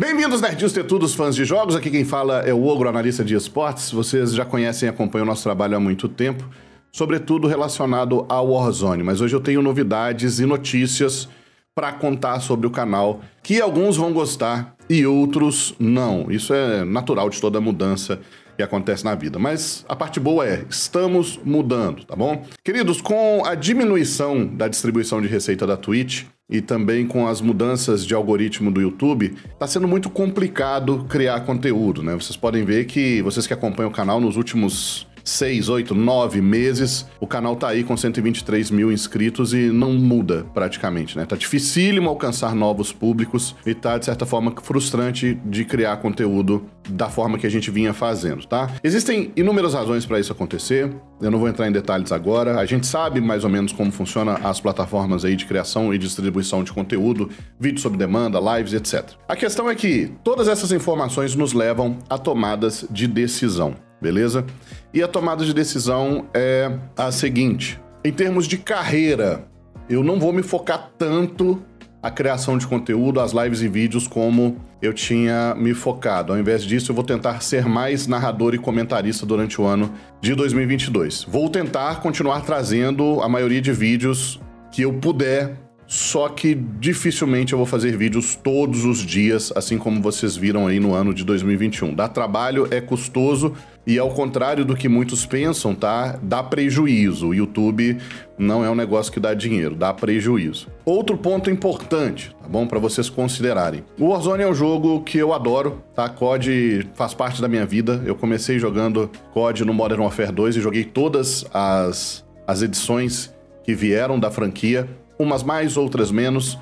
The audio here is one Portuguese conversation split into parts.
Bem-vindos, Nerdinhos Tetudos, fãs de jogos. Aqui quem fala é o Ogro, analista de esportes. Vocês já conhecem e acompanham o nosso trabalho há muito tempo, sobretudo relacionado ao Warzone. Mas hoje eu tenho novidades e notícias para contar sobre o canal, que alguns vão gostar e outros não. Isso é natural de toda mudança que acontece na vida. Mas a parte boa é, estamos mudando, tá bom? Queridos, com a diminuição da distribuição de receita da Twitch, e também com as mudanças de algoritmo do YouTube, está sendo muito complicado criar conteúdo, né? Vocês podem ver que vocês que acompanham o canal nos últimos seis, oito, nove meses, o canal tá aí com 123 mil inscritos e não muda praticamente, né? Tá dificílimo alcançar novos públicos e tá, de certa forma, frustrante de criar conteúdo da forma que a gente vinha fazendo, tá? Existem inúmeras razões para isso acontecer, eu não vou entrar em detalhes agora, a gente sabe mais ou menos como funciona as plataformas aí de criação e distribuição de conteúdo, vídeo sob demanda, lives, etc. A questão é que todas essas informações nos levam a tomadas de decisão beleza? E a tomada de decisão é a seguinte: em termos de carreira, eu não vou me focar tanto a criação de conteúdo, as lives e vídeos como eu tinha me focado. Ao invés disso, eu vou tentar ser mais narrador e comentarista durante o ano de 2022. Vou tentar continuar trazendo a maioria de vídeos que eu puder só que dificilmente eu vou fazer vídeos todos os dias, assim como vocês viram aí no ano de 2021. Dá trabalho, é custoso e ao contrário do que muitos pensam, tá? Dá prejuízo. O YouTube não é um negócio que dá dinheiro, dá prejuízo. Outro ponto importante, tá bom? Para vocês considerarem. O Warzone é um jogo que eu adoro, tá? COD faz parte da minha vida. Eu comecei jogando COD no Modern Warfare 2 e joguei todas as, as edições que vieram da franquia umas mais, outras menos.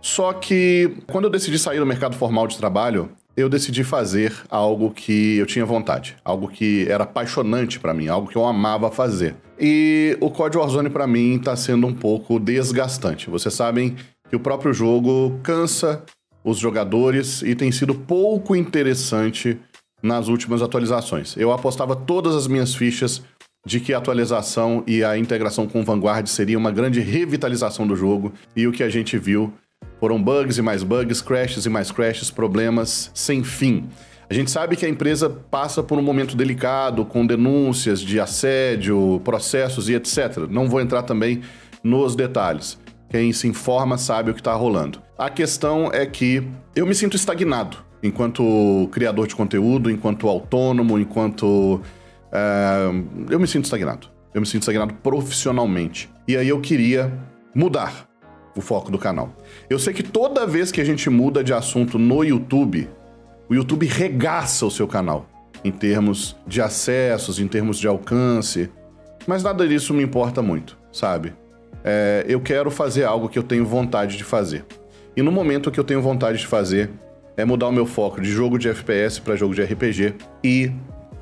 Só que quando eu decidi sair do mercado formal de trabalho, eu decidi fazer algo que eu tinha vontade, algo que era apaixonante para mim, algo que eu amava fazer. E o Code Warzone para mim tá sendo um pouco desgastante. Vocês sabem que o próprio jogo cansa os jogadores e tem sido pouco interessante nas últimas atualizações. Eu apostava todas as minhas fichas de que a atualização e a integração com o Vanguard seria uma grande revitalização do jogo, e o que a gente viu foram bugs e mais bugs, crashes e mais crashes, problemas sem fim. A gente sabe que a empresa passa por um momento delicado, com denúncias de assédio, processos e etc. Não vou entrar também nos detalhes. Quem se informa sabe o que está rolando. A questão é que eu me sinto estagnado enquanto criador de conteúdo, enquanto autônomo, enquanto Uh, eu me sinto estagnado. Eu me sinto estagnado profissionalmente. E aí eu queria mudar o foco do canal. Eu sei que toda vez que a gente muda de assunto no YouTube, o YouTube regaça o seu canal em termos de acessos, em termos de alcance. Mas nada disso me importa muito, sabe? É, eu quero fazer algo que eu tenho vontade de fazer. E no momento que eu tenho vontade de fazer, é mudar o meu foco de jogo de FPS para jogo de RPG e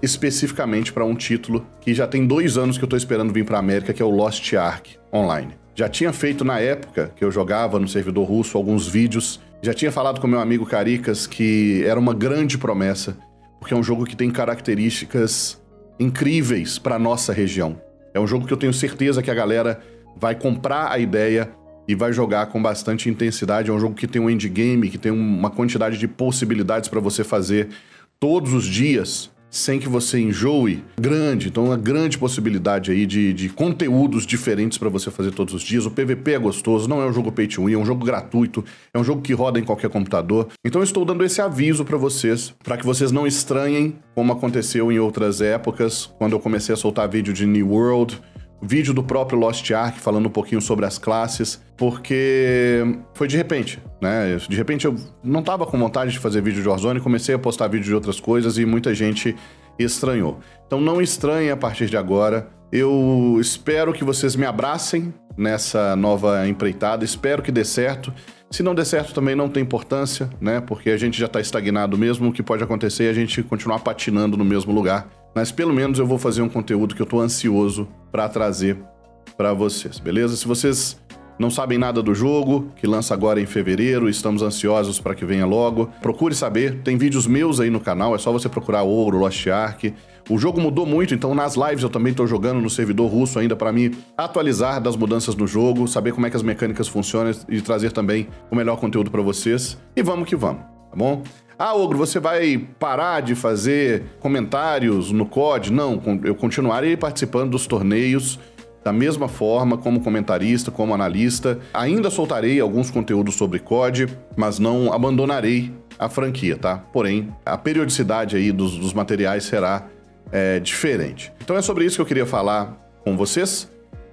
especificamente para um título que já tem dois anos que eu estou esperando vir para América, que é o Lost Ark Online. Já tinha feito na época que eu jogava no servidor russo alguns vídeos, já tinha falado com meu amigo Caricas que era uma grande promessa, porque é um jogo que tem características incríveis para nossa região. É um jogo que eu tenho certeza que a galera vai comprar a ideia e vai jogar com bastante intensidade. É um jogo que tem um endgame, que tem uma quantidade de possibilidades para você fazer todos os dias sem que você enjoe, grande. Então, uma grande possibilidade aí de, de conteúdos diferentes para você fazer todos os dias. O PVP é gostoso, não é um jogo pay to win, é um jogo gratuito, é um jogo que roda em qualquer computador. Então, estou dando esse aviso para vocês, para que vocês não estranhem como aconteceu em outras épocas, quando eu comecei a soltar vídeo de New World, vídeo do próprio Lost Ark falando um pouquinho sobre as classes, porque foi de repente, né? De repente eu não tava com vontade de fazer vídeo de Warzone, comecei a postar vídeo de outras coisas e muita gente estranhou. Então não estranhe a partir de agora. Eu espero que vocês me abracem nessa nova empreitada, espero que dê certo. Se não der certo também não tem importância, né? Porque a gente já tá estagnado mesmo, o que pode acontecer é a gente continuar patinando no mesmo lugar mas pelo menos eu vou fazer um conteúdo que eu tô ansioso para trazer para vocês, beleza? Se vocês não sabem nada do jogo, que lança agora em fevereiro, estamos ansiosos para que venha logo. Procure saber, tem vídeos meus aí no canal, é só você procurar Ouro, Lost Ark. O jogo mudou muito, então nas lives eu também estou jogando no servidor russo ainda para me atualizar das mudanças no jogo, saber como é que as mecânicas funcionam e trazer também o melhor conteúdo para vocês. E vamos que vamos, tá bom? Ah, Ogro, você vai parar de fazer comentários no COD? Não, eu continuarei participando dos torneios da mesma forma como comentarista, como analista. Ainda soltarei alguns conteúdos sobre COD, mas não abandonarei a franquia, tá? Porém, a periodicidade aí dos, dos materiais será é, diferente. Então é sobre isso que eu queria falar com vocês.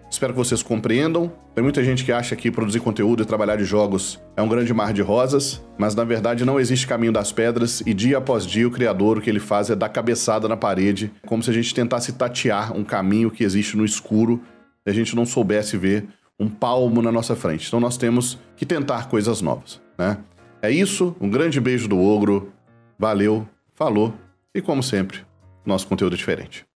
Espero que vocês compreendam. Tem muita gente que acha que produzir conteúdo e trabalhar de jogos é um grande mar de rosas, mas na verdade não existe caminho das pedras e dia após dia o criador o que ele faz é dar cabeçada na parede, como se a gente tentasse tatear um caminho que existe no escuro e a gente não soubesse ver um palmo na nossa frente. Então nós temos que tentar coisas novas, né? É isso, um grande beijo do ogro. Valeu, falou e como sempre, nosso conteúdo é diferente.